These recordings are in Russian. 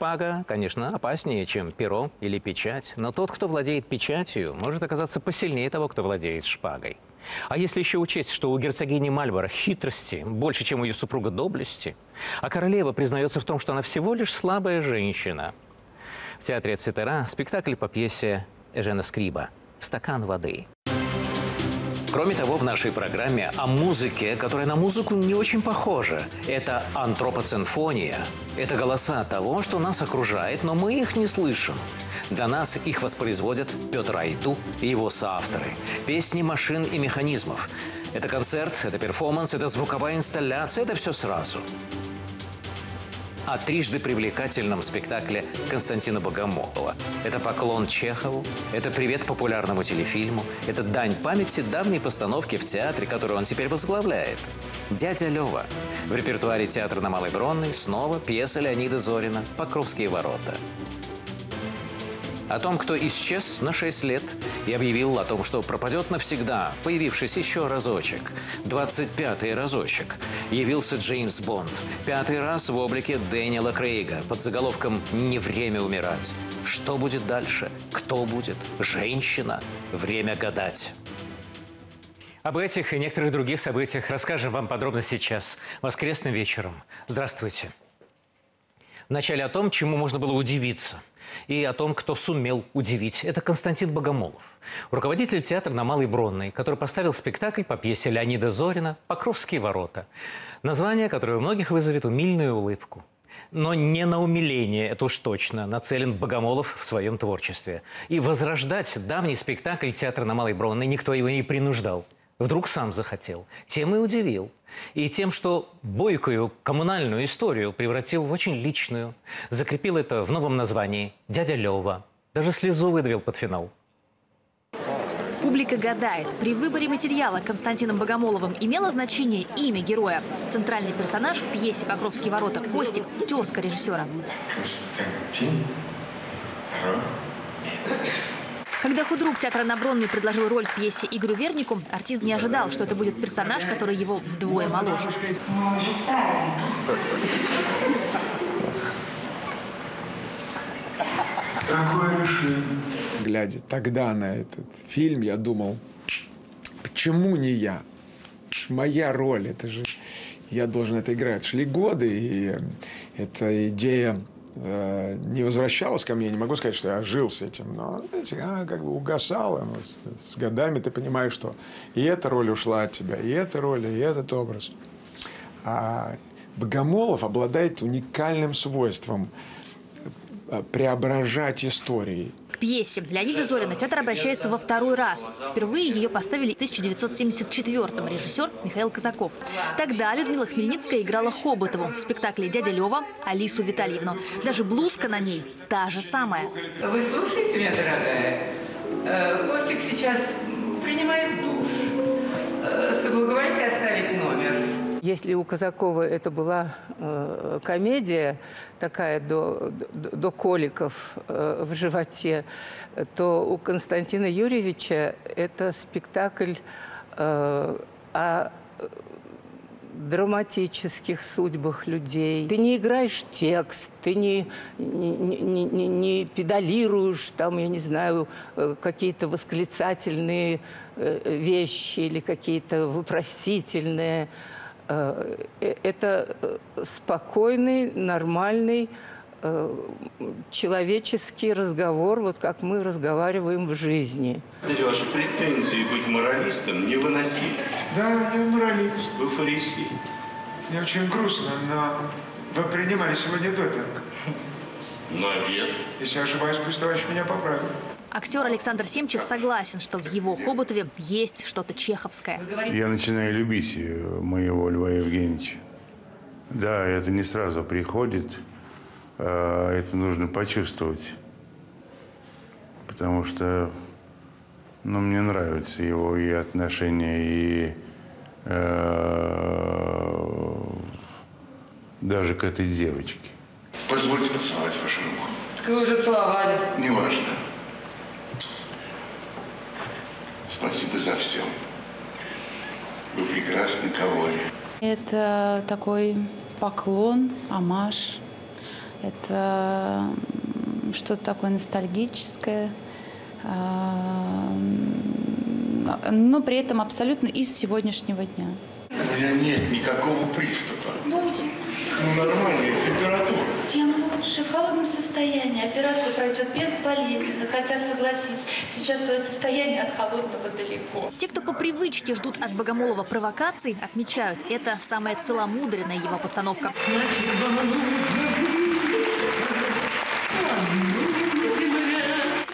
Шпага, конечно, опаснее, чем перо или печать, но тот, кто владеет печатью, может оказаться посильнее того, кто владеет шпагой. А если еще учесть, что у герцогини Мальборо хитрости больше, чем у ее супруга доблести, а королева признается в том, что она всего лишь слабая женщина. В театре Цитера спектакль по пьесе Эжена Скриба «Стакан воды». Кроме того, в нашей программе о музыке, которая на музыку не очень похожа. Это антропоценфония. Это голоса того, что нас окружает, но мы их не слышим. Для нас их воспроизводят Петр Айту и его соавторы. Песни машин и механизмов. Это концерт, это перформанс, это звуковая инсталляция, это все сразу о трижды привлекательном спектакле Константина Богомолова. Это поклон Чехову, это привет популярному телефильму, это дань памяти давней постановки в театре, которую он теперь возглавляет. «Дядя Лева». В репертуаре театра на Малой Бронной снова пьеса Леонида Зорина «Покровские ворота» о том, кто исчез на 6 лет и объявил о том, что пропадет навсегда, появившись еще разочек. 25-й разочек. Явился Джеймс Бонд. Пятый раз в облике Дэниела Крейга под заголовком «Не время умирать». Что будет дальше? Кто будет? Женщина? Время гадать. Об этих и некоторых других событиях расскажем вам подробно сейчас, воскресным вечером. Здравствуйте. Вначале о том, чему можно было удивиться – и о том, кто сумел удивить. Это Константин Богомолов, руководитель театра на Малой Бронной, который поставил спектакль по пьесе Леонида Зорина «Покровские ворота». Название, которое у многих вызовет умильную улыбку. Но не на умиление, это уж точно, нацелен Богомолов в своем творчестве. И возрождать давний спектакль театра на Малой Бронной никто его не принуждал – вдруг сам захотел. Тем и удивил. И тем, что бойкую коммунальную историю превратил в очень личную. Закрепил это в новом названии «Дядя Лева». Даже слезу выдавил под финал. Публика гадает. При выборе материала Константином Богомоловым имело значение имя героя. Центральный персонаж в пьесе «Покровские ворота» – Костик, тезка режиссера. Константин когда худрук театра на Бронной предложил роль в пьесе Игорю Вернику, артист не ожидал, что это будет персонаж, который его вдвое моложе. Решение? Глядя тогда на этот фильм, я думал, почему не я? Моя роль, это же я должен это играть. Шли годы, и эта идея Э, не возвращалась ко мне, не могу сказать, что я жил с этим, но знаете, она как бы угасала. Но с, с годами ты понимаешь, что и эта роль ушла от тебя, и эта роль, и этот образ. А Богомолов обладает уникальным свойством э, преображать истории пьесе Леонида Зорина театр обращается во второй раз. Впервые ее поставили в 1974-м режиссер Михаил Казаков. Тогда Людмила Хмельницкая играла Хоботову в спектакле «Дядя Лева» Алису Витальевну. Даже блузка на ней та же самая. Вы слушаете меня, дорогая? Э, Костик сейчас принимает душ. Э, соблаговолите оставить номер. Если у Казакова это была э, комедия такая до, до, до коликов э, в животе, то у Константина Юрьевича это спектакль э, о драматических судьбах людей. Ты не играешь текст, ты не, не, не, не, педалируешь там, я не знаю, э, какие-то восклицательные э, вещи или какие-то вопросительные. Э, э, это э, спокойный, нормальный, человеческий разговор, вот как мы разговариваем в жизни. Эти ваши претензии быть моралистом невыносимы. Да, я моралист. Вы фарисей. Мне очень грустно, но вы принимали сегодня допинг. На обед. Если я ошибаюсь, пусть товарищ меня поправит. Актер Александр Семчев согласен, что в его Хоботове есть что-то чеховское. Я начинаю любить э, моего Льва Евгеньевича. Да, это не сразу приходит, а это нужно почувствовать. Потому что ну, мне нравятся его и отношения, и э, даже к этой девочке. Позвольте поцеловать вашу руку. Вы уже целовали. Неважно. Спасибо за все. Вы прекрасны, Колония. Это такой поклон, амаш Это что-то такое ностальгическое, а, но при этом абсолютно из сегодняшнего дня. У меня нет никакого приступа. Будет. Ну, нормальная температура. Тем лучше. В холодном состоянии операция пройдет безболезненно. Хотя, согласись, сейчас твое состояние от холодного далеко. Те, кто по привычке ждут от Богомолова провокаций, отмечают, это самая целомудренная его постановка.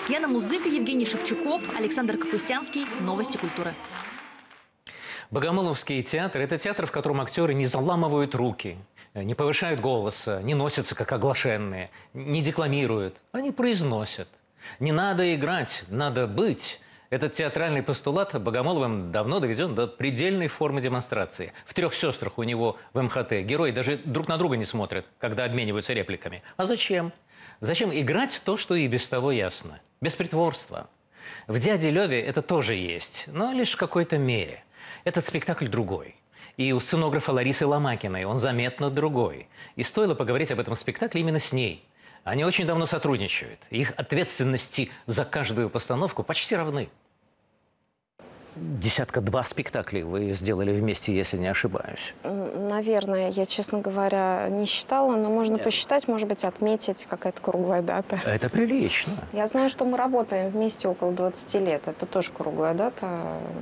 Яна Музыка, Евгений Шевчуков, Александр Капустянский. Новости культуры. Богомоловский театр – это театр, в котором актеры не заламывают руки, не повышают голоса, не носятся как оглашенные, не декламируют. Они произносят. Не надо играть, надо быть. Этот театральный постулат Богомоловым давно доведен до предельной формы демонстрации. В «Трех сестрах» у него в МХТ герои даже друг на друга не смотрят, когда обмениваются репликами. А зачем? Зачем играть то, что и без того ясно? Без притворства. В «Дяде Леве» это тоже есть, но лишь в какой-то мере. Этот спектакль другой. И у сценографа Ларисы Ломакиной он заметно другой. И стоило поговорить об этом спектакле именно с ней. Они очень давно сотрудничают. Их ответственности за каждую постановку почти равны. Десятка-два спектаклей вы сделали вместе, если не ошибаюсь. Наверное, я, честно говоря, не считала, но можно посчитать, может быть, отметить какая-то круглая дата. Это прилично. Я знаю, что мы работаем вместе около 20 лет. Это тоже круглая дата.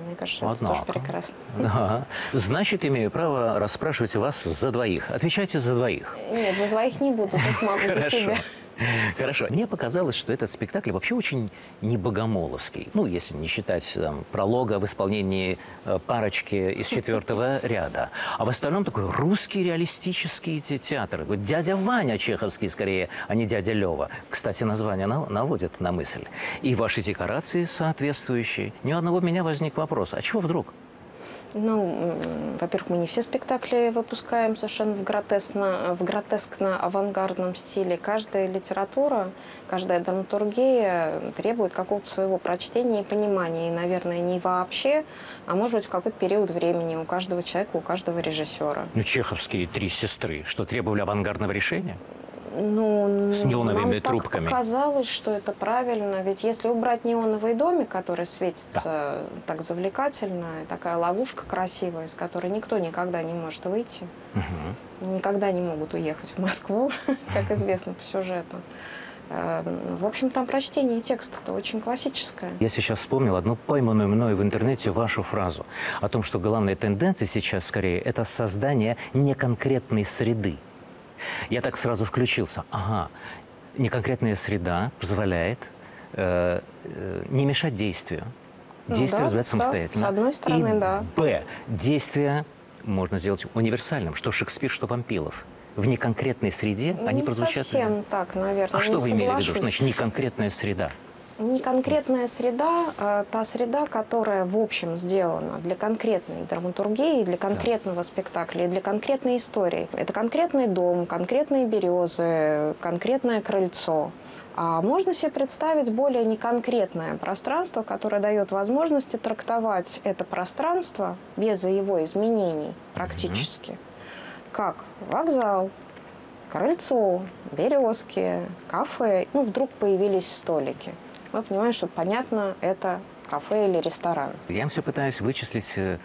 Мне кажется, это тоже Однако. прекрасно. Да. Значит, имею право расспрашивать вас за двоих. Отвечайте за двоих. Нет, за двоих не буду, тут могу за себя. Хорошо. Мне показалось, что этот спектакль вообще очень не богомоловский. Ну, если не считать там, пролога в исполнении э, парочки из четвертого ряда. А в остальном такой русский реалистический те- театр. Вот дядя Ваня Чеховский скорее, а не дядя Лева. Кстати, название нав- наводит на мысль. И ваши декорации соответствующие. Ни у одного меня возник вопрос. А чего вдруг? Ну, во-первых, мы не все спектакли выпускаем совершенно в, гротескно, в гротескно-авангардном стиле. Каждая литература, каждая драматургия требует какого-то своего прочтения и понимания. И, наверное, не вообще, а может быть в какой-то период времени у каждого человека, у каждого режиссера. Ну, чеховские три сестры, что требовали авангардного решения? Ну, С неоновыми нам так трубками. показалось, что это правильно. Ведь если убрать неоновый домик, который светится так завлекательно, такая ловушка красивая, из которой никто никогда не может выйти, никогда не могут уехать в Москву, как известно по сюжету. Э, В общем, там прочтение текста-то очень классическое. Я сейчас вспомнил одну пойманную мною в интернете вашу фразу о том, что главная тенденция сейчас скорее это создание неконкретной среды. Я так сразу включился. Ага, неконкретная среда позволяет э, э, не мешать действию. Ну Действие да, развивается да, самостоятельно. с одной стороны, И, да. Б. Действие можно сделать универсальным, что Шекспир, что Вампилов. В неконкретной среде они не прозвучат. совсем так, наверное. А что не вы имели в виду? Значит, неконкретная среда. Не конкретная среда, а та среда, которая в общем сделана для конкретной драматургии, для конкретного спектакля и для конкретной истории. Это конкретный дом, конкретные березы, конкретное крыльцо. А можно себе представить более неконкретное пространство, которое дает возможности трактовать это пространство без его изменений практически, как вокзал, крыльцо, березки, кафе. Ну, вдруг появились столики. Мы понимаем, что понятно, это кафе или ресторан. Я все пытаюсь вычислить, э,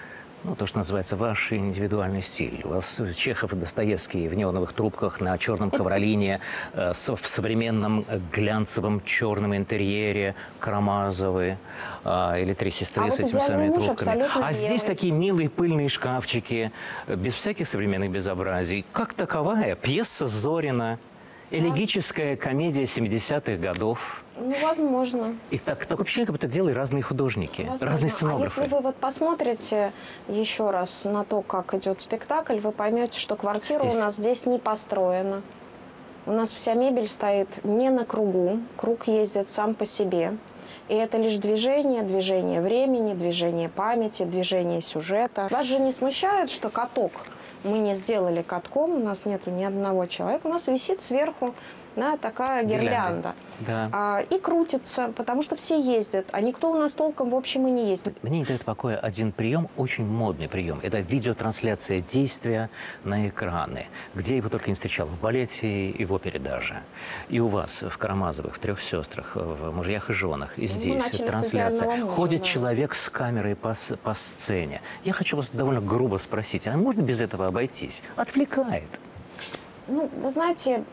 ну, то, что называется, ваш индивидуальный стиль. У вас Чехов и Достоевский в неоновых трубках на черном ковролине, э, с- в современном э, глянцевом черном интерьере, Карамазовы а, или Три сестры А с вот этими «Идеальный самыми муж» трубками. А здесь такие милые пыльные шкафчики, э, без всяких современных безобразий. Как таковая пьеса Зорина, элегическая комедия 70-х годов. Ну, возможно. И так, такое впечатление, как будто делали разные художники, Возможно. разные А сценографы. если вы вот посмотрите еще раз на то, как идет спектакль, вы поймете, что квартира Здесь. у нас здесь не построена. У нас вся мебель стоит не на кругу, круг ездит сам по себе. И это лишь движение, движение времени, движение памяти, движение сюжета. Вас же не смущает, что каток мы не сделали катком, у нас нету ни одного человека, у нас висит сверху да, такая Гирлянды. гирлянда. Да. А, и крутится, потому что все ездят, а никто у нас толком, в общем, и не ездит. Мне не дает покоя один прием, очень модный прием. Это видеотрансляция действия на экраны. Где я его только не встречал. В балете и в опере даже. И у вас в Карамазовых, в «Трех сестрах», в «Мужьях и женах». И здесь трансляция. «Идеального мужа», Ходит да. человек с камерой по, по сцене. Я хочу вас довольно грубо спросить, а можно без этого обойтись? Отвлекает. Ну, вы знаете,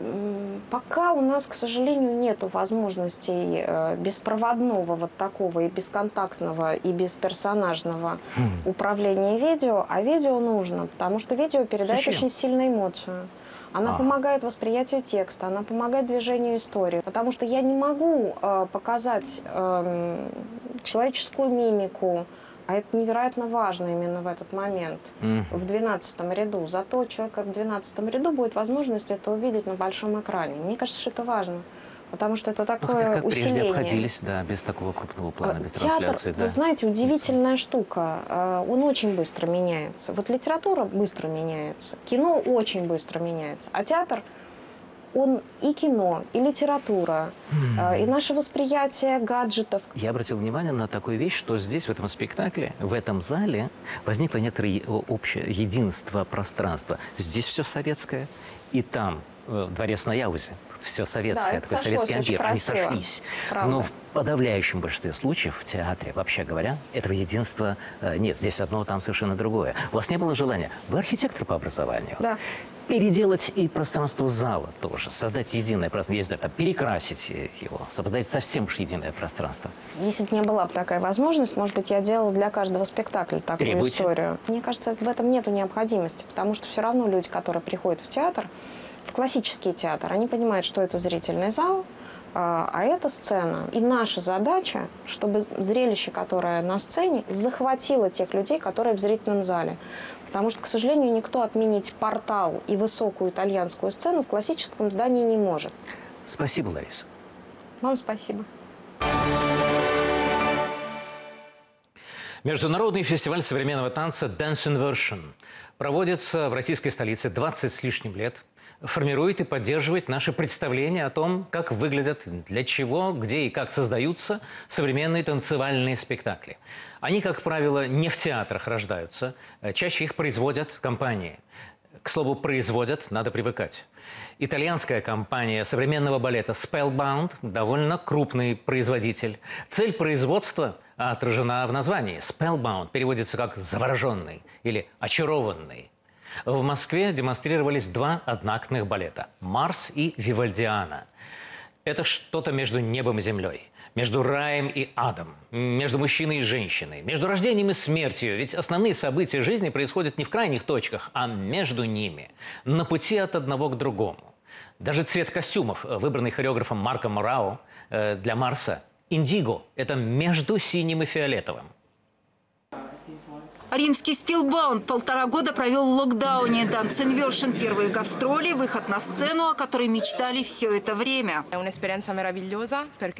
пока у нас, к сожалению, нет возможностей э, беспроводного вот такого и бесконтактного, и бесперсонажного управления видео, а видео нужно, потому что видео передает Зачем? очень сильную эмоцию. Она А. помогает восприятию текста, она помогает движению истории. Потому что я не могу э, показать эм, человеческую мимику, а это невероятно важно именно в этот момент в 12 ряду. Зато у человека в 12 ряду будет возможность это увидеть на большом экране. Мне кажется, что это важно, потому что это Ну, хотя такое как прежде усиление. обходились, да, без такого крупного плана, Э, без Театр, трансляции. вы да. знаете, удивительная штука. Э, Он очень быстро меняется. Вот литература быстро меняется, кино очень быстро меняется, а театр он и кино, и литература, э, и наше восприятие гаджетов. Я обратил внимание на такую вещь, что здесь, в этом спектакле, в этом зале возникло некоторое общее единство пространства. Здесь все советское, и там, э, в дворец на Яузе, все советское, Да, такой советский ампир. Они сошлись. Правда. Но в подавляющем большинстве случаев в театре, вообще говоря, этого единства э, нет. Здесь одно, там совершенно другое. У вас не было желания, вы архитектор по образованию, Да. Переделать и пространство зала тоже, создать единое пространство, это перекрасить его, создать совсем уж единое пространство. Если бы не была бы такая возможность, может быть, я делала для каждого спектакля такую Требуйте. историю. Мне кажется, в этом нет необходимости, потому что все равно люди, которые приходят в театр, в классический театр, они понимают, что это зрительный зал, а а это сцена. И наша задача, чтобы зрелище, которое на сцене, захватило тех людей, которые в зрительном зале. Потому что, к сожалению, никто отменить портал и высокую итальянскую сцену в классическом здании не может. Спасибо, Лариса. Вам спасибо. Международный фестиваль современного танца Dance Inversion проводится в российской столице 20 с лишним лет. Формирует и поддерживает наши представления о том, как выглядят, для чего, где и как создаются современные танцевальные спектакли. Они, как правило, не в театрах рождаются, э, чаще их производят компании. К слову, производят, надо привыкать. Итальянская компания современного балета Spellbound – довольно крупный производитель. Цель производства отражена в названии. Spellbound переводится как «завороженный» или «очарованный». В Москве демонстрировались два одноактных балета – «Марс» и «Вивальдиана». Это что-то между небом и землей, между раем и адом, между мужчиной и женщиной, между рождением и смертью. Ведь основные события жизни происходят не в крайних точках, а между ними, на пути от одного к другому. Даже цвет костюмов, выбранный хореографом Марко Морао э, для Марса, индиго – это между синим и фиолетовым. Римский спилбаунд полтора года провел в локдауне. Dance Inversion – первые гастроли, выход на сцену, о которой мечтали все это время.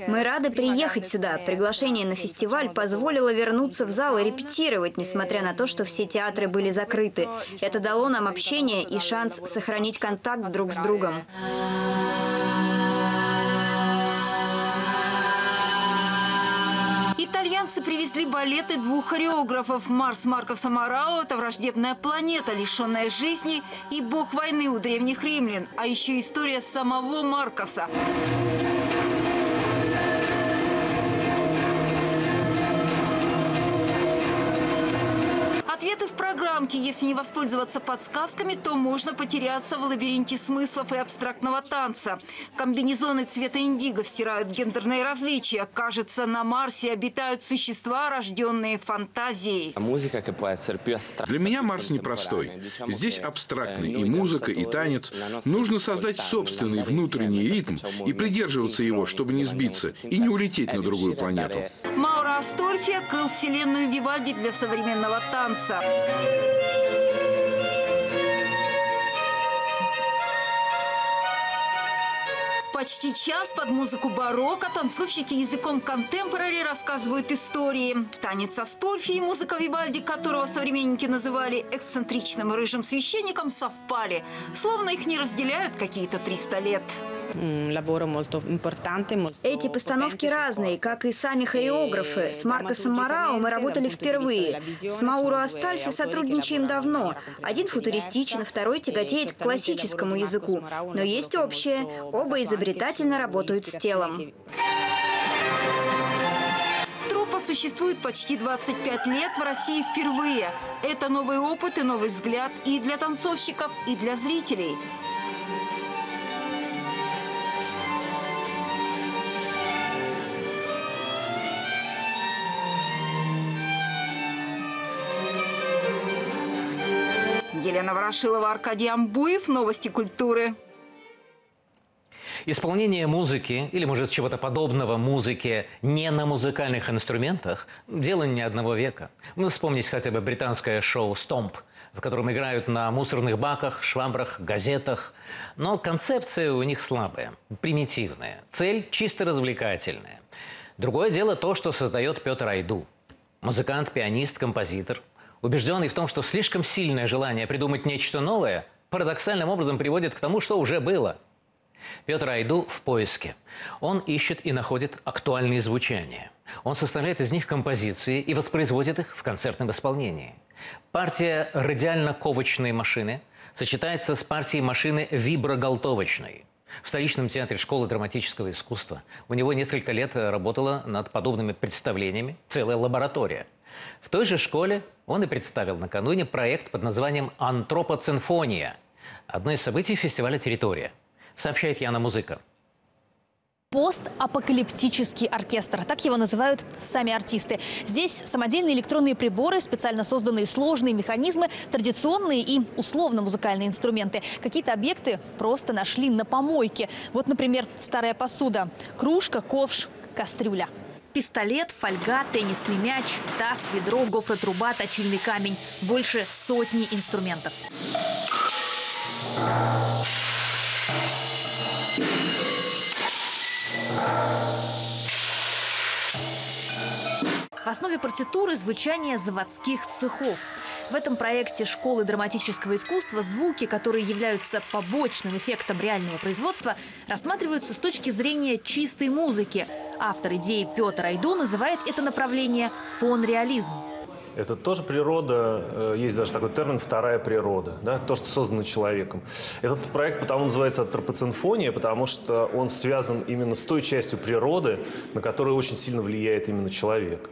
Мы рады приехать сюда. Приглашение на фестиваль позволило вернуться в зал и репетировать, несмотря на то, что все театры были закрыты. Это дало нам общение и шанс сохранить контакт друг с другом. Итальянцы привезли балеты двух хореографов. Марс Марко Самарао – это враждебная планета, лишенная жизни и бог войны у древних римлян. А еще история самого Маркоса. Программке. Если не воспользоваться подсказками, то можно потеряться в лабиринте смыслов и абстрактного танца. Комбинезоны цвета индиго стирают гендерные различия. Кажется, на Марсе обитают существа, рожденные фантазией. Для меня Марс непростой. Здесь абстрактный и музыка, и танец. Нужно создать собственный внутренний ритм и придерживаться его, чтобы не сбиться и не улететь на другую планету. Мауро Астольфи открыл вселенную Вивальди для современного танца. Thank you. Почти час под музыку барокко танцовщики языком контемпорари рассказывают истории. Танец Астольфи и музыка Вивальди, которого современники называли эксцентричным рыжим священником, совпали. Словно их не разделяют какие-то 300 лет. Эти постановки разные, как и сами хореографы. С Маркосом Марао мы работали впервые. С Мауру Астальфи сотрудничаем давно. Один футуристичен, второй тяготеет к классическому языку. Но есть общее. Оба изобретательно работают с телом. Труппа существует почти 25 лет в России впервые. Это новый опыт и новый взгляд и для танцовщиков, и для зрителей. Елена Ворошилова, Аркадий Амбуев. Новости культуры. Исполнение музыки или, может, чего-то подобного музыке не на музыкальных инструментах – дело не одного века. Ну, вспомнить хотя бы британское шоу «Стомп», в котором играют на мусорных баках, швабрах, газетах. Но концепция у них слабая, примитивная. Цель чисто развлекательная. Другое дело то, что создает Петр Айду. Музыкант, пианист, композитор. Убежденный в том, что слишком сильное желание придумать нечто новое парадоксальным образом приводит к тому, что уже было – Петр Айду в поиске. Он ищет и находит актуальные звучания. Он составляет из них композиции и воспроизводит их в концертном исполнении. Партия радиально-ковочной машины сочетается с партией машины виброголтовочной. В столичном театре школы драматического искусства у него несколько лет работала над подобными представлениями целая лаборатория. В той же школе он и представил накануне проект под названием «Антропоцинфония» – одно из событий фестиваля «Территория» сообщает Яна Музыка. Постапокалиптический оркестр. Так его называют сами артисты. Здесь самодельные электронные приборы, специально созданные сложные механизмы, традиционные и условно-музыкальные инструменты. Какие-то объекты просто нашли на помойке. Вот, например, старая посуда. Кружка, ковш, кастрюля. Пистолет, фольга, теннисный мяч, таз, ведро, гофротруба, точильный камень. Больше сотни инструментов. В основе партитуры звучание заводских цехов. В этом проекте школы драматического искусства звуки, которые являются побочным эффектом реального производства, рассматриваются с точки зрения чистой музыки. Автор идеи Петр Айду называет это направление фон-реализм. Это тоже природа, э, есть даже такой термин «вторая природа», да? то, что создано человеком. Этот проект потому называется «Антропоцинфония», потому что он связан именно с той частью природы, на которую очень сильно влияет именно человек.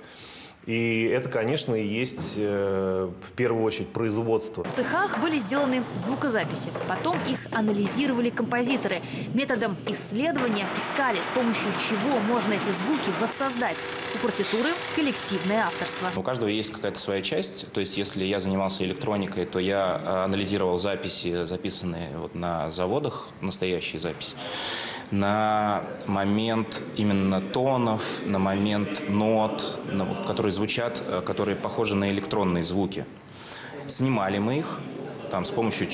И это, конечно, и есть э, в первую очередь производство. В цехах были сделаны звукозаписи. Потом их анализировали композиторы. Методом исследования искали, с помощью чего можно эти звуки воссоздать. У партитуры коллективное авторство. У каждого есть какая-то своя часть. То есть, если я занимался электроникой, то я э, анализировал записи, записанные вот на заводах, настоящие записи на момент именно тонов, на момент нот, которые звучат, э, которые похожи на электронные звуки. Снимали мы их там, с помощью,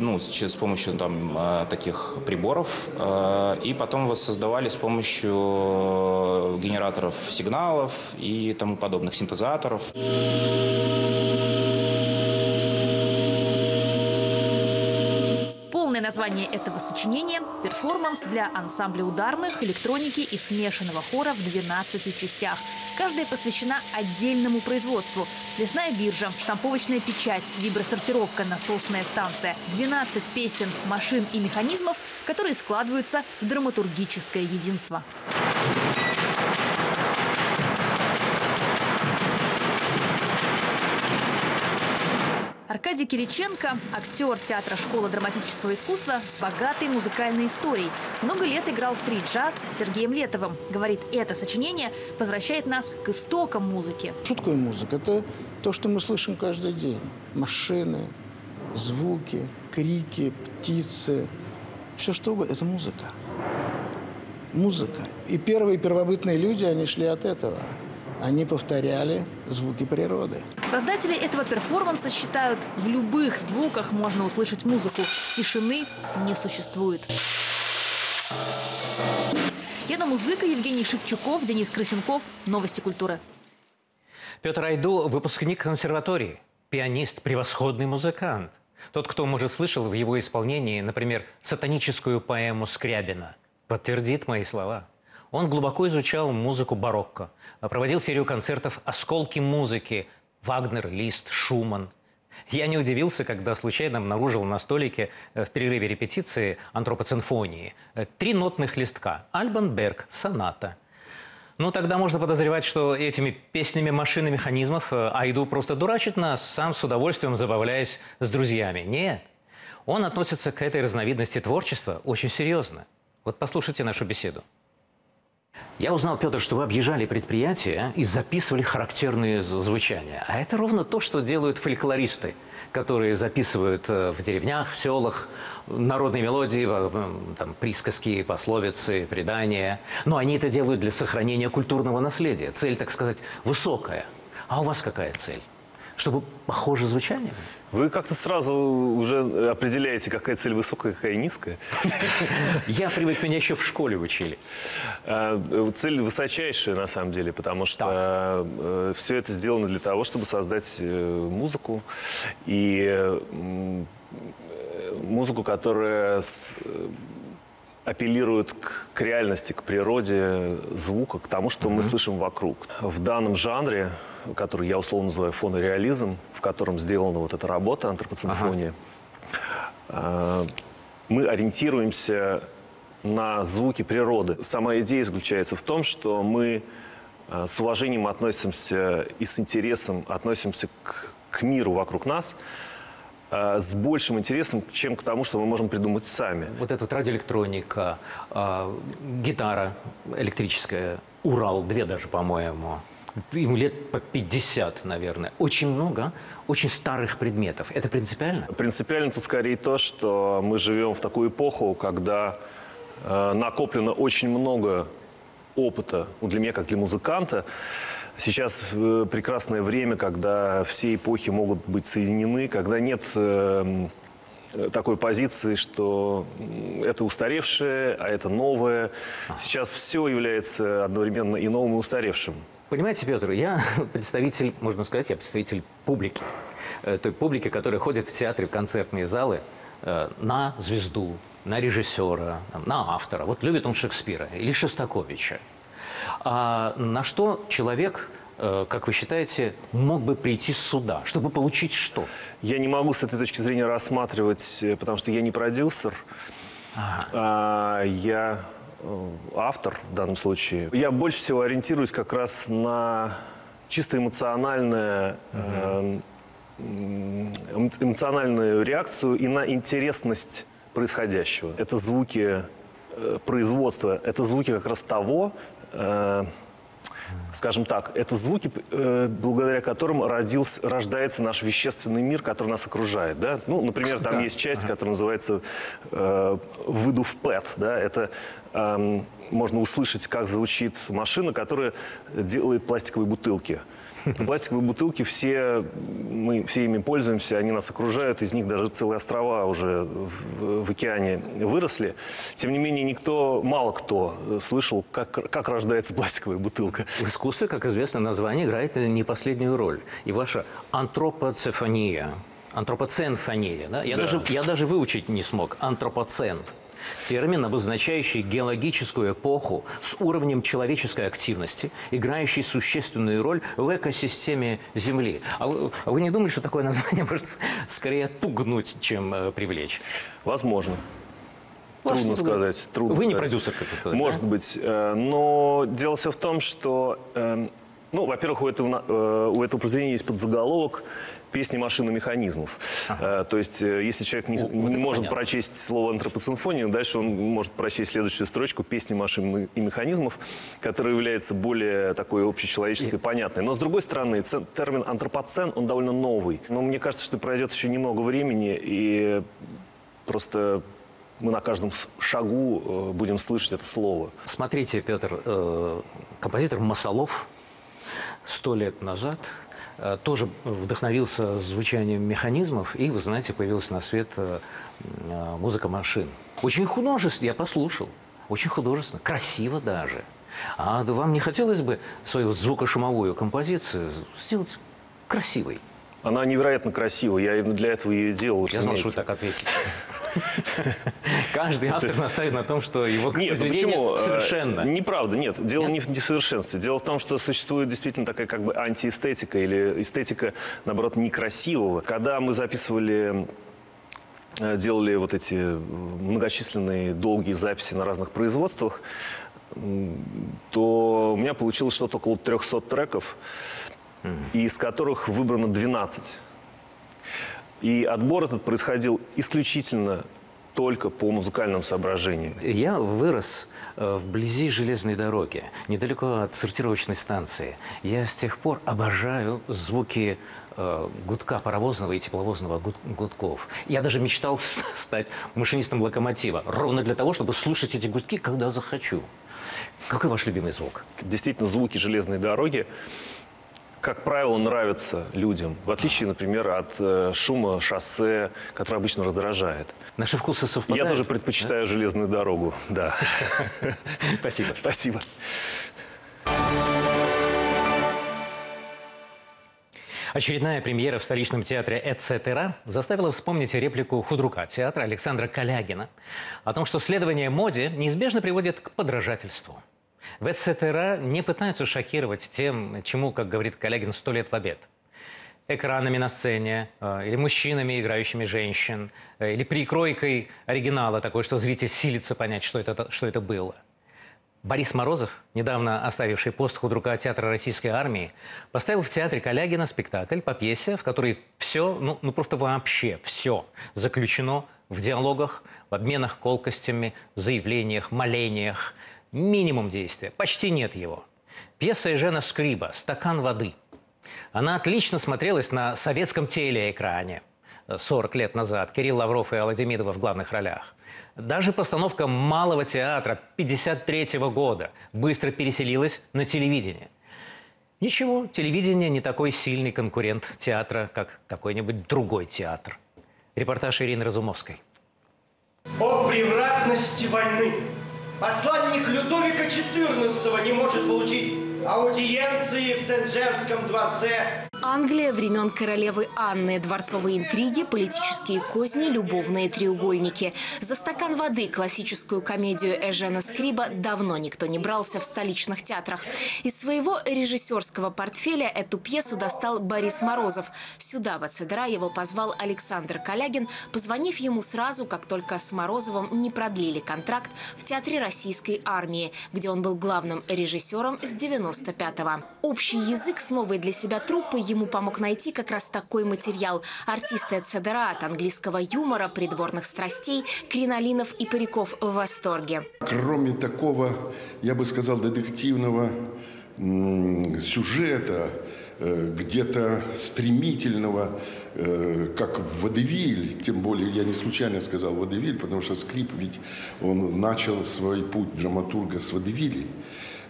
ну, с помощью там, э, таких приборов э, и потом воссоздавали с помощью генераторов сигналов и тому подобных синтезаторов. Название этого сочинения – перформанс для ансамбля ударных, электроники и смешанного хора в 12 частях. Каждая посвящена отдельному производству. Лесная биржа, штамповочная печать, вибросортировка, насосная станция. 12 песен, машин и механизмов, которые складываются в драматургическое единство. Аркадий Кириченко – актер театра школы драматического искусства с богатой музыкальной историей. Много лет играл фри-джаз Сергеем Летовым. Говорит, это сочинение возвращает нас к истокам музыки. Что музыка? Это то, что мы слышим каждый день. Машины, звуки, крики, птицы. Все что угодно. Это музыка. Музыка. И первые первобытные люди, они шли от этого они повторяли звуки природы. Создатели этого перформанса считают, в любых звуках можно услышать музыку. Тишины не существует. Яна Музыка, Евгений Шевчуков, Денис Крысенков. Новости культуры. Петр Айду – выпускник консерватории, пианист, превосходный музыкант. Тот, кто, может, слышал в его исполнении, например, сатаническую поэму Скрябина, подтвердит мои слова. Он глубоко изучал музыку барокко, проводил серию концертов «Осколки музыки» Вагнер, Лист, Шуман. Я не удивился, когда случайно обнаружил на столике э, в перерыве репетиции антропоцинфонии э, три нотных листка «Альбан Берг», «Соната». Ну, тогда можно подозревать, что этими песнями машины механизмов э, Айду просто дурачит нас, сам с удовольствием забавляясь с друзьями. Нет, он относится к этой разновидности творчества очень серьезно. Вот послушайте нашу беседу. Я узнал, Петр, что вы объезжали предприятия и записывали характерные звучания. А это ровно то, что делают фольклористы, которые записывают э, в деревнях, в селах народные мелодии, там, присказки, пословицы, предания. Но они это делают для сохранения культурного наследия. Цель, так сказать, высокая. А у вас какая цель? Чтобы похоже звучание? Вы как-то сразу уже определяете, какая цель высокая, какая низкая. Я привык, меня еще в школе учили. Э, цель высочайшая, на самом деле, потому что э, все это сделано для того, чтобы создать э, музыку. И музыку, которая апеллирует к, к реальности, к природе звука, к тому, что mm-hmm. мы слышим вокруг. В данном жанре который я условно называю фонореализм, в котором сделана вот эта работа антропоцинфония, ага. мы ориентируемся на звуки природы. Сама идея заключается в том, что мы а, с уважением относимся и с интересом относимся к, к миру вокруг нас, а, с большим интересом, чем к тому, что мы можем придумать сами. Вот эта вот радиоэлектроника, гитара электрическая, Урал, две даже, по-моему, ему лет по 50, наверное. Очень много очень старых предметов. Это принципиально? Принципиально тут скорее то, что мы живем в такую эпоху, когда э, накоплено очень много опыта, ну, для меня как для музыканта. Сейчас э, прекрасное время, когда все эпохи могут быть соединены, когда нет э, такой позиции, что это устаревшее, а это новое. Сейчас все является одновременно и новым, и устаревшим. Понимаете, Петр, я представитель, можно сказать, я представитель публики. Э, той публики, которая ходит в театры, в концертные залы э, на звезду, на режиссера, на автора. Вот любит он Шекспира или Шостаковича. А на что человек э, как вы считаете, мог бы прийти сюда, чтобы получить что? Я не могу с этой точки зрения рассматривать, потому что я не продюсер. Ага. А, я автор в данном случае. Я больше всего ориентируюсь как раз на чисто эмоциональное, э, эмоциональную реакцию и на интересность происходящего. Это звуки э, производства, это звуки как раз того, э, скажем так, это звуки, э, благодаря которым родился, рождается наш вещественный мир, который нас окружает. Да? Ну, например, там да. есть часть, ага. которая называется э, выдув ПЭТ. Да? Это э, можно услышать, как звучит машина, которая делает пластиковые бутылки. Пластиковые бутылки все, мы все ими пользуемся, они нас окружают, из них даже целые острова уже в, в океане выросли. Тем не менее, никто, мало кто слышал, как, как рождается пластиковая бутылка. В искусстве, как известно, название играет не последнюю роль. И ваша антропоцефония, антропоценфония, да? Я, да. Даже, я даже выучить не смог. Антропоцен. Термин, обозначающий геологическую эпоху с уровнем человеческой активности, играющий существенную роль в экосистеме Земли. А вы, а вы не думаете, что такое название может скорее отпугнуть, чем э, привлечь? Возможно. Трудно сказать. Трудно Вы сказать. не продюсер, как вы сказали. Может да? быть. Э, но дело все в том, что, э, ну, во-первых, у этого, э, у этого произведения есть подзаголовок песни машин и механизмов. Ага. То есть, э, если человек не, О, не может понятно. прочесть слово антропоцинфония, дальше он может прочесть следующую строчку песни машин и механизмов, которая является более такой общечеловеческой, и... понятной. Но, с другой стороны, термин антропоцен, он довольно новый. Но мне кажется, что пройдет еще немного времени, и просто мы на каждом шагу э, будем слышать это слово. Смотрите, Петр, э, композитор Масолов сто лет назад Э, тоже вдохновился звучанием механизмов, и, вы знаете, появилась на свет э, э, музыка машин. Очень художественно, я послушал, очень художественно, красиво даже. А вам не хотелось бы свою звукошумовую композицию сделать красивой? Она невероятно красивая. Я именно для этого ее делал. Я знал, что вы так ответите. Каждый автор настаивает на том, что его Нет, почему? Э, совершенно. Неправда, нет. Дело не в несовершенстве. Дело в том, что существует действительно такая как бы антиэстетика или эстетика, наоборот, некрасивого. Когда мы записывали э, делали вот эти многочисленные долгие записи на разных производствах, то у меня получилось что-то около 300 треков, из которых выбрано 12. И отбор этот происходил исключительно только по музыкальным соображениям. Я вырос э, вблизи железной дороги, недалеко от сортировочной станции. Я с тех пор обожаю звуки э, гудка паровозного и тепловозного гуд- гудков. Я даже мечтал стать машинистом локомотива, ровно для того, чтобы слушать эти гудки, когда захочу. Какой ваш любимый звук? Действительно, звуки железной дороги, как правило, нравятся людям, в отличие, например, от э, шума шоссе, который обычно раздражает. Наши вкусы совпадают. Я тоже предпочитаю железную дорогу, да. Спасибо. Спасибо. Очередная премьера в столичном театре «Эцетера» заставила вспомнить реплику худрука театра Александра Калягина о том, что следование моде неизбежно приводит к подражательству. В «Эцетера» не пытаются шокировать тем, чему, как говорит Калягин, сто лет в. Экранами на сцене, э, или мужчинами, играющими женщин, э, или прикройкой оригинала такой, что зритель силится понять, что это, что это было. Борис Морозов, недавно оставивший пост худрука театра российской армии, поставил в театре Калягина спектакль по пьесе, в которой все, ну, ну просто вообще все заключено в диалогах, в обменах колкостями, заявлениях, молениях. Минимум действия, почти нет его. Пьеса Эжена Скриба «Стакан воды». Она отлично смотрелась на советском телеэкране 40 лет назад. Кирилл Лавров и Алла Демидова в главных ролях. Даже постановка Малого театра 1953 года быстро переселилась на телевидение. Ничего, телевидение не такой сильный конкурент театра, как какой-нибудь другой театр. Репортаж Ирины Разумовской. О превратности войны! Посланник Людовика XIV не может получить аудиенции в Сен-Джемском дворце. Англия времен королевы Анны, дворцовые интриги, политические козни, любовные треугольники. За стакан воды классическую комедию Эжена Скриба давно никто не брался в столичных театрах. Из своего режиссерского портфеля эту пьесу достал Борис Морозов. Сюда, в АЦДРА, его позвал Александр Калягин, позвонив ему сразу, как только с Морозовым не продлили контракт в Театре Российской армии, где он был главным режиссером с 95-го. Общий язык с новой для себя труппой ему помог найти как раз такой материал. Артисты от ЦДРА от английского юмора, придворных страстей, кринолинов и париков в восторге. Кроме такого, я бы сказал, детективного сюжета, э, где-то стремительного, э, как в «Водевиль», тем более я не случайно сказал «Водевиль», потому что скрип ведь он начал свой путь драматурга с «Водевилей».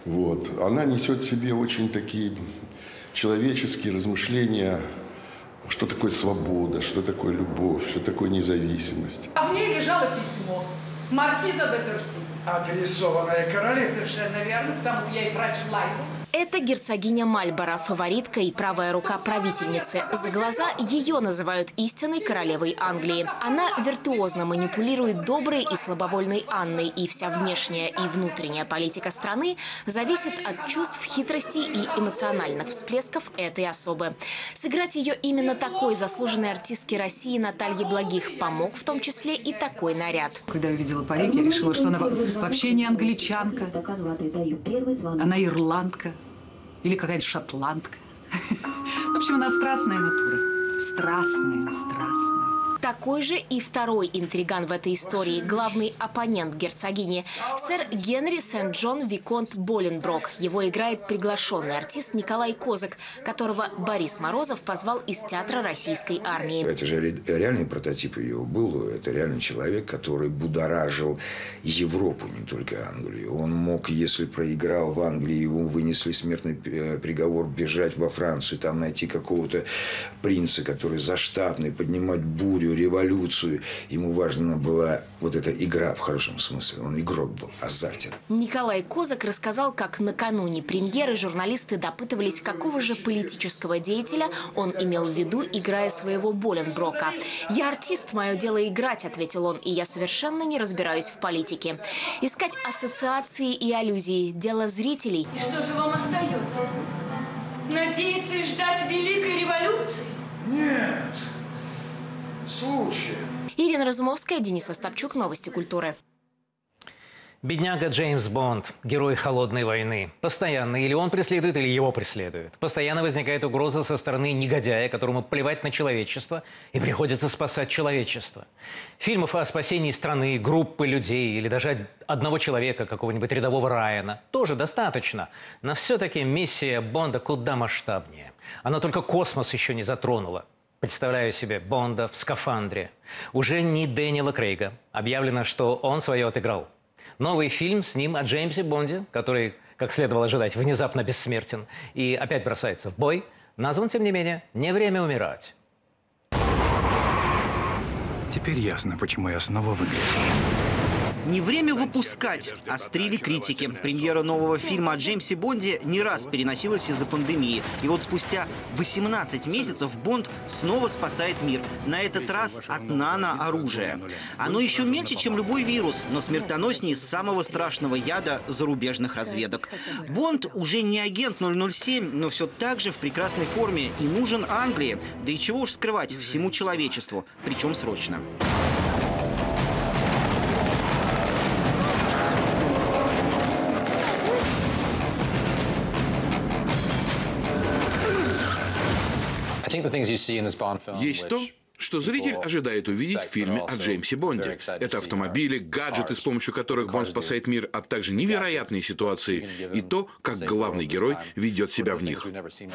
Вот. Она несет в себе очень такие человеческие размышления, что такое свобода, что такое любовь, что такое независимость. А в ней лежало письмо. Маркиза де Перси. Адресованное королеве. Совершенно верно, потому я и прочла его. Это герцогиня Мальборо, фаворитка и правая рука правительницы. За глаза ее называют истинной королевой Англии. Она виртуозно манипулирует доброй и слабовольной Анной, и вся внешняя и внутренняя политика страны зависит от чувств, хитростей и эмоциональных всплесков этой особы. Сыграть ее именно такой заслуженной артистке России Наталье Благих помог в том числе и такой наряд. Когда я увидела парик, я решила, что она во- вообще не англичанка. Она ирландка или какая-то шотландка. В общем, она страстная натура. Страстная, страстная. Такой же и второй интриган в этой истории, главный оппонент герцогини, сэр Генри Сент-Джон Виконт Боленброк. Его играет приглашенный артист Николай Козак, которого Борис Морозов позвал из театра российской армии. Это же ре- реальный прототип ее был. Это реальный человек, который будоражил Европу, не только Англию. Он мог, если проиграл в Англии, ему вынесли смертный э, приговор, бежать во Францию, там найти какого-то принца, который заштатный, поднимать бурю свою революцию. Ему важна была вот эта игра в хорошем смысле. Он игрок был, азартен. Николай Козак рассказал, как накануне премьеры журналисты допытывались, какого же политического деятеля он имел в виду, играя своего Боленброка. «Я артист, мое дело играть», — ответил он, «и я совершенно не разбираюсь в политике. Искать ассоциации и аллюзии – дело зрителей». И что же вам остается? Надеяться и ждать великой революции? Нет. Случай. Ирина Разумовская, Денис Остапчук, Новости культуры. Бедняга Джеймс Бонд, герой холодной войны. Постоянно или он преследует, или его преследуют. Постоянно возникает угроза со стороны негодяя, которому плевать на человечество, и приходится спасать человечество. Фильмов о спасении страны, группы людей или даже одного человека, какого-нибудь рядового Райана, тоже достаточно. Но все-таки миссия Бонда куда масштабнее. Она только космос еще не затронула. Представляю себе Бонда в скафандре. Уже не Дэниела Крейга. Объявлено, что он свое отыграл. Новый фильм с ним о Джеймсе Бонде, который, как следовало ожидать, внезапно бессмертен и опять бросается в бой, назван, тем не менее, «Не время умирать». Теперь ясно, почему я снова в. Не время выпускать, острили критики. Премьера нового фильма о Джеймсе Бонде не раз переносилась из-за пандемии. И вот спустя 18 месяцев Бонд снова спасает мир. На этот раз от нано-оружия. Оно еще меньше, чем любой вирус, но смертоноснее самого страшного яда зарубежных разведок. Бонд уже не агент 007, но все так же в прекрасной форме и нужен Англии. Да и чего уж скрывать всему человечеству, причем срочно. Есть то, что зритель ожидает увидеть в фильме о Джеймсе Бонде. Это автомобили, гаджеты, с помощью которых Бонд спасает мир, а также невероятные ситуации и то, как главный герой ведет себя в них.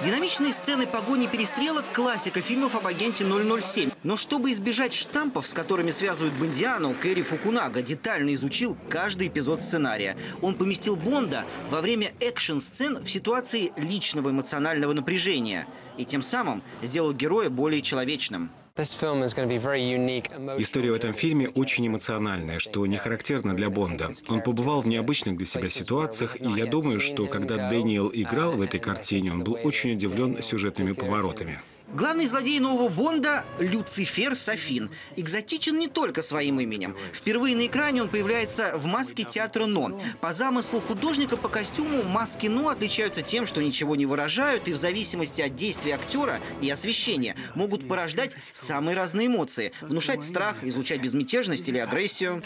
Динамичные сцены погони перестрелок – классика фильмов об агенте 007. Но чтобы избежать штампов, с которыми связывают Бондиану, Кэрри Фукунага детально изучил каждый эпизод сценария. Он поместил Бонда во время экшн-сцен в ситуации личного эмоционального напряжения. И тем самым сделал героя более человечным. История в этом фильме очень эмоциональная, что не характерно для Бонда. Он побывал в необычных для себя ситуациях, и я думаю, что когда Дэниел играл в этой картине, он был очень удивлен сюжетными поворотами. Главный злодей нового Бонда – Люцифер Софин. Экзотичен не только своим именем. Впервые на экране он появляется в маске театра «Но». По замыслу художника по костюму маски «Но» отличаются тем, что ничего не выражают и в зависимости от действия актера и освещения могут порождать самые разные эмоции. Внушать страх, излучать безмятежность или агрессию.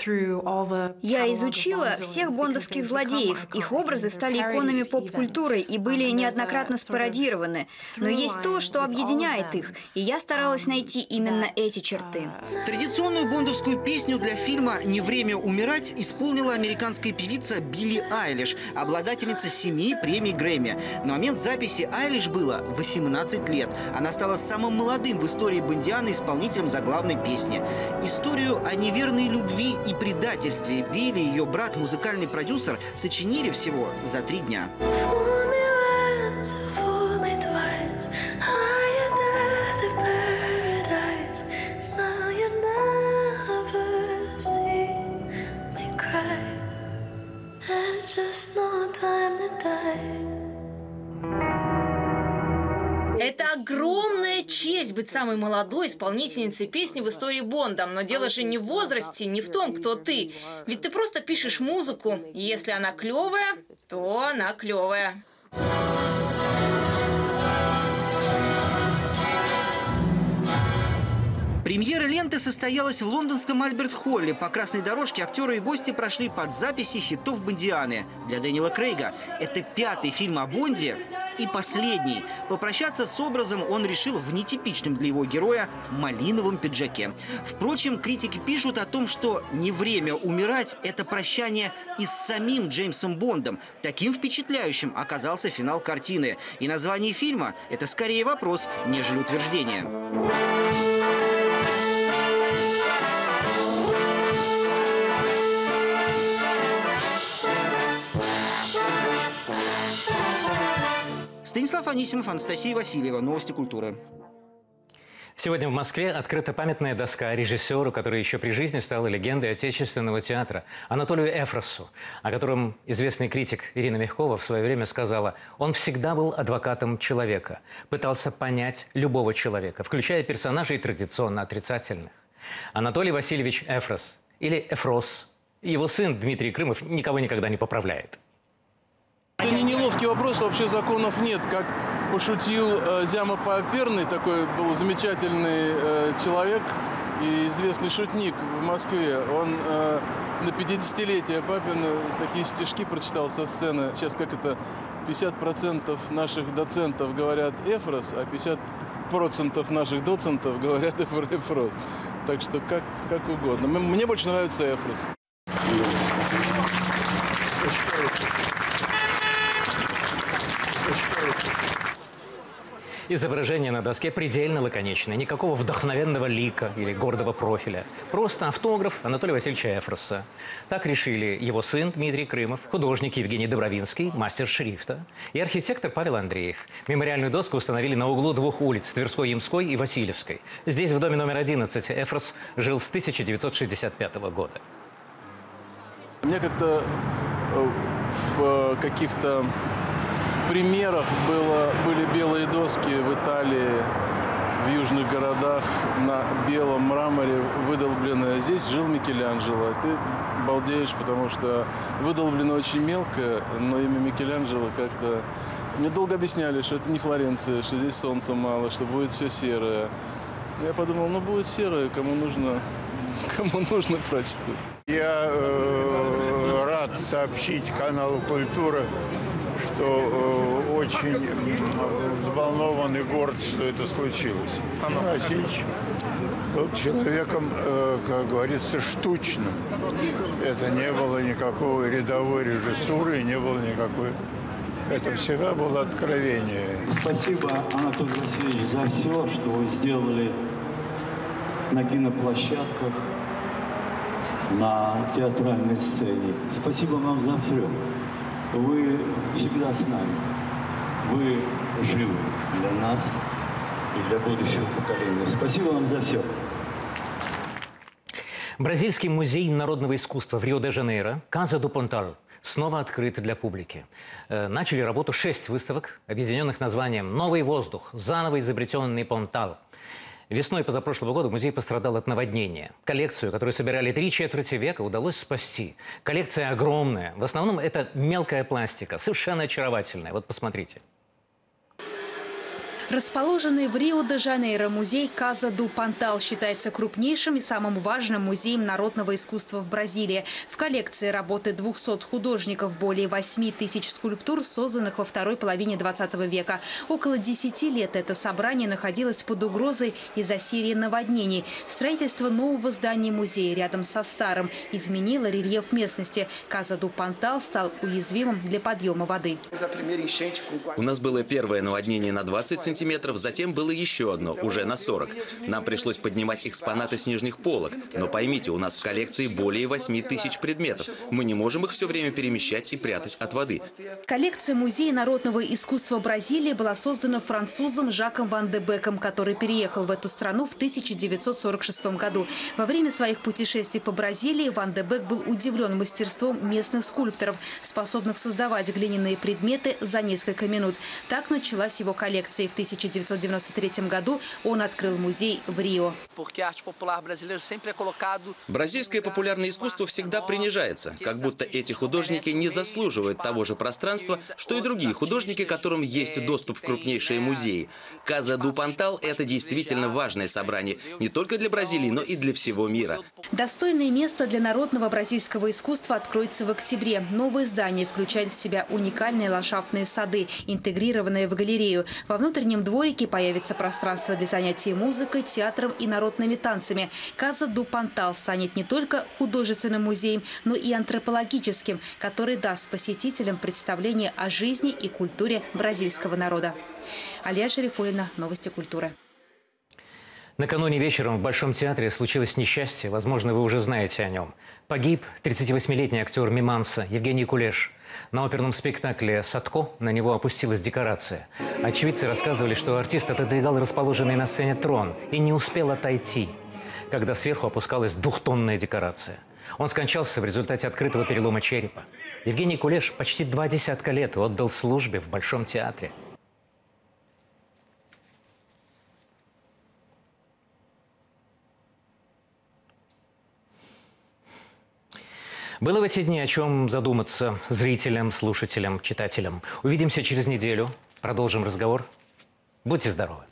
Я изучила всех бондовских злодеев. Их образы стали иконами поп-культуры и были неоднократно спародированы. Но есть то, что объединяет их, и я старалась найти именно эти черты. Традиционную бондовскую песню для фильма «Не время умирать» исполнила американская певица Билли Айлиш, обладательница семи премий Грэмми. На момент записи Айлиш было 18 лет. Она стала самым молодым в истории Бондиана исполнителем заглавной песни. Историю о неверной любви и предательстве Билли и ее брат, музыкальный продюсер, сочинили всего за три дня. Это быть самой молодой исполнительницей песни в истории Бонда. Но дело же не в возрасте, не в том, кто ты. Ведь ты просто пишешь музыку. И если она клевая, то она клевая. Премьера ленты состоялась в лондонском Альберт-Холле. По красной дорожке актеры и гости прошли под записи хитов Бондианы. Для Дэниела Крейга это пятый фильм о Бонде и последний. Попрощаться с образом он решил в нетипичном для его героя малиновом пиджаке. Впрочем, критики пишут о том, что «Не время умирать» — это прощание и с самим Джеймсом Бондом. Таким впечатляющим оказался финал картины. И название фильма — это скорее вопрос, нежели утверждение. Анисимов, Анастасия Васильева. Новости культуры. Сегодня в Москве открыта памятная доска режиссеру, который еще при жизни стал легендой отечественного театра, Анатолию Эфросу, о котором известный критик Ирина Мягкова в свое время сказала, он всегда был адвокатом человека, пытался понять любого человека, включая персонажей традиционно отрицательных. Анатолий Васильевич Эфрос или Эфрос. Его сын Дмитрий Крымов никого никогда не поправляет. Это не неловкий вопрос, вообще законов нет. Как пошутил э, Зяма Поперный, такой был замечательный э, человек и известный шутник в Москве. Он э, на 50-летие Папина такие стишки прочитал со сцены. Сейчас как это, 50% наших доцентов говорят «эфрос», а 50% наших доцентов говорят «эфрос». Так что как, как угодно. Мне больше нравится «эфрос». Изображение на доске предельно лаконичное, никакого вдохновенного лика или гордого профиля. Просто автограф Анатолия Васильевича Эфроса. Так решили его сын Дмитрий Крымов, художник Евгений Добровинский, мастер шрифта и архитектор Павел Андреев. Мемориальную доску установили на углу двух улиц – Тверской, Ямской и Васильевской. Здесь, в доме номер 11, Эфрос жил с 1965 года. Мне как-то э, в каких-то примерах было, были белые доски в Италии, в южных городах на белом мраморе выдолбленные. Здесь жил Микеланджело. Ты балдеешь, потому что выдолблено очень мелко, но имя Микеланджело как-то... Мне долго объясняли, что это не Флоренция, что здесь солнца мало, что будет все серое. Я подумал, ну будет серое, кому нужно, кому нужно прочитать. Я э, рад сообщить каналу «Культура», что э, очень взволнован и горд, что это случилось. Васильевич был человеком, э, как говорится, штучным. Это не было никакой рядовой режиссуры, не было никакой... Это всегда было откровение. Спасибо, Анатолий Васильевич, за все, что вы сделали на киноплощадках, на театральной сцене. Спасибо вам за все. Вы всегда с нами. Вы живы для нас и для будущего поколения. Спасибо вам за все. Бразильский музей народного искусства в Рио-де-Жанейро «Каза ду Понтал» снова открыт для публики. Э, начали работу шесть выставок, объединенных названием «Новый воздух», «Заново изобретенный Понтал», Весной позапрошлого года музей пострадал от наводнения. Коллекцию, которую собирали три четверти века, удалось спасти. Коллекция огромная. В основном это мелкая пластика, совершенно очаровательная. Вот посмотрите. Расположенный в Рио-де-Жанейро музей Каза ду Пантал считается крупнейшим и самым важным музеем народного искусства в Бразилии. В коллекции работы 200 художников, более 8 тысяч скульптур, созданных во второй половине 20 века. Около 10 лет это собрание находилось под угрозой из-за серии наводнений. Строительство нового здания музея рядом со старым изменило рельеф местности. Каза ду Пантал стал уязвимым для подъема воды. У нас было первое наводнение на 20 сантиметров сантиметров, затем было еще одно, уже на 40. Нам пришлось поднимать экспонаты с нижних полок. Но поймите, у нас в коллекции более 8 тысяч предметов. Мы не можем их все время перемещать и прятать от воды. Коллекция Музея народного искусства Бразилии была создана французом Жаком Ван де Беком, который переехал в эту страну в 1946 году. Во время своих путешествий по Бразилии Ван де Бек был удивлен мастерством местных скульпторов, способных создавать глиняные предметы за несколько минут. Так началась его коллекция в 1993 году он открыл музей в Рио. Бразильское популярное искусство всегда принижается, как будто эти художники не заслуживают того же пространства, что и другие художники, которым есть доступ в крупнейшие музеи. Каза ду Пантал – это действительно важное собрание не только для Бразилии, но и для всего мира. Достойное место для народного бразильского искусства откроется в октябре. Новое здание включает в себя уникальные ландшафтные сады, интегрированные в галерею. Во внутреннем внутреннем дворике появится пространство для занятий музыкой, театром и народными танцами. Каза ду Пантал станет не только художественным музеем, но и антропологическим, который даст посетителям представление о жизни и культуре бразильского народа. Алия Шерифулина, Новости культуры. Накануне вечером в Большом театре случилось несчастье. Возможно, вы уже знаете о нем. Погиб 38-летний актер Миманса Евгений Кулеш. На оперном спектакле «Садко» на него опустилась декорация. Очевидцы рассказывали, что артист отодвигал расположенный на сцене трон и не успел отойти, когда сверху опускалась двухтонная декорация. Он скончался в результате открытого перелома черепа. Евгений Кулеш почти два десятка лет отдал службе в Большом театре. Было в эти дни о чем задуматься зрителям, слушателям, читателям. Увидимся через неделю. Продолжим разговор. Будьте здоровы.